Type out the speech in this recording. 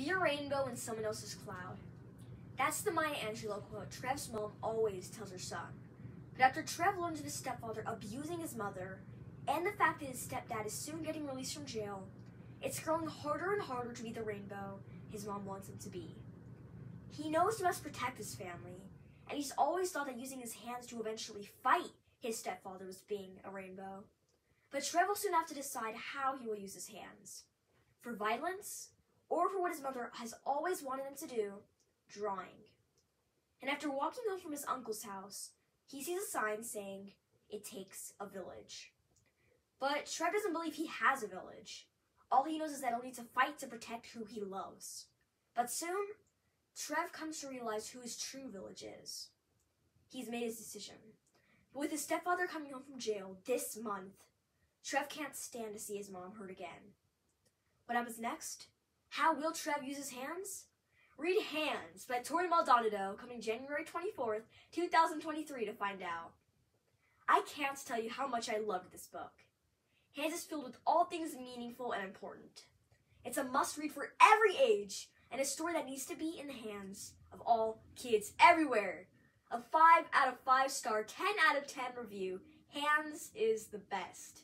Be a rainbow in someone else's cloud. That's the Maya Angelou quote Trev's mom always tells her son. But after Trev learns of his stepfather abusing his mother, and the fact that his stepdad is soon getting released from jail, it's growing harder and harder to be the rainbow his mom wants him to be. He knows he must protect his family, and he's always thought that using his hands to eventually fight his stepfather was being a rainbow. But Trev will soon have to decide how he will use his hands. For violence, or for what his mother has always wanted him to do, drawing. And after walking home from his uncle's house, he sees a sign saying, It takes a village. But Trev doesn't believe he has a village. All he knows is that he'll need to fight to protect who he loves. But soon, Trev comes to realize who his true village is. He's made his decision. But with his stepfather coming home from jail this month, Trev can't stand to see his mom hurt again. What happens next? How will Trev use his hands? Read Hands by Torrey Maldonado, coming January 24th, 2023 to find out. I can't tell you how much I loved this book. Hands is filled with all things meaningful and important. It's a must read for every age and a story that needs to be in the hands of all kids everywhere. A 5 out of 5 star, 10 out of 10 review. Hands is the best.